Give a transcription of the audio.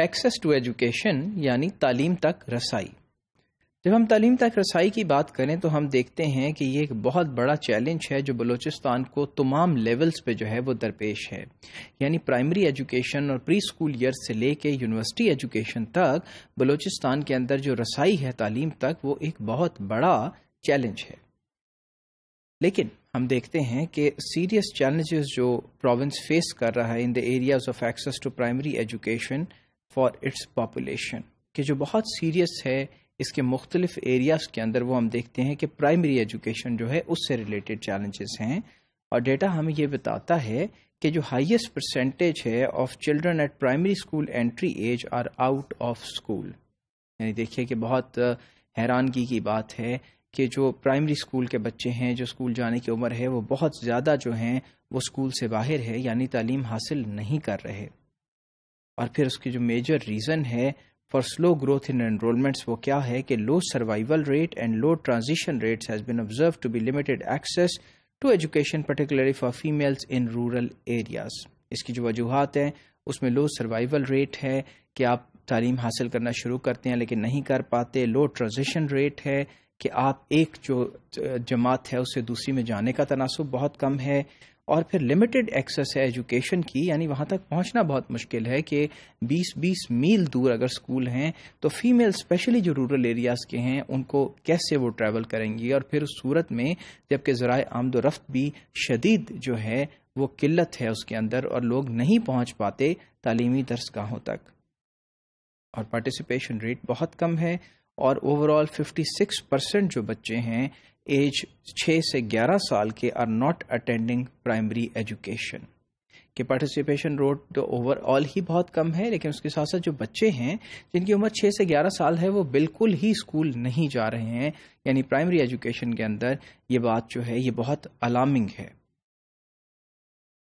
Access to education यानी तालीम तक रसाई। जब हम तालीम तक रसाई की बात करें तो हम देखते हैं कि ये एक बहुत बड़ा चैलेंज है जो बलूचिस्तान को तमाम लेवल्स पे जो है वो दरपेश है। यानी प्राइमरी एजुकेशन और प्री स्कूल ईयर से लेके यूनिवर्सिटी एजुकेशन तक, बलूचिस्तान के अंदर जो रसाई है तालीम तक, वो एक बहुत बड़ा चैलेंज है। लेकिन हम देखते हैं कि सीरियस चैलेंजेस जो प्रोविंस फेस कर रहा है in the areas of access to primary education for its population कि जो बहुत सीरियस है, इसके मुख्तलिफ़ एरियाज़ के अंदर वो हम देखते हैं कि प्राइमरी एजुकेशन जो है, उससे रिलेटेड चैलेंजेस हैं। और डेटा हमें ये बताता है कि जो हाईएस्ट परसेंटेज है of children at primary school entry age are out of school यानी देखिए कि बहुत हैरानगी की बात है कि जो प्राइमरी स्कूल के बच्चे हैं, जो स्कूल जाने की उम्र है, वो बहुत ज़्यादा जो हैं, वो स्कूल से बाहर है, यानी तालीम हासिल नहीं कर रहे। और फिर उसकी जो मेजर रीज़न है for slow growth in enrolments वो क्या है कि low survival rate and low transition rates has been observed to be limited access to education particularly for females in rural areas इसकी जो वजूहत हैं, उसमें लो सर्वाइवल रेट है कि आप तालीम हासिल करना शुरू करते हैं लेकिन नहीं कर पाते लो ट्रांजिशन रेट है कि आप एक जो जमात है उससे दूसरी में जाने का तनासब बहुत कम है और फिर लिमिटेड एक्सेस है एजुकेशन की, यानी वहाँ तक पहुँचना बहुत मुश्किल है कि 20-20 मील दूर अगर स्कूल हैं तो फीमेल स्पेशली जो रूरल एरियाज़ के हैं, उनको कैसे वो ट्रैवल करेंगी? और फिर सूरत में जबकि ज़राए आमदोरफ्त भी शदीद जो है, वो किल्लत है उसके अंदर और लोग नहीं पहुँच पाते तालीमी दरसगाहों तक। और पार्टिसिपेशन रेट बहुत कम है और ओवरऑल 56 परसेंट जो बच्चे हैं एज 6 से 11 साल के are not attending primary education कि पार्टिसिपेशन रोड तो ओवरऑल ही बहुत कम है, लेकिन उसके साथ साथ जो बच्चे हैं, जिनकी उम्र 6 से 11 साल है, वो बिल्कुल ही स्कूल नहीं जा रहे हैं। यानी प्राइमरी एजुकेशन के अंदर ये बात जो है, ये बहुत अलार्मिंग है।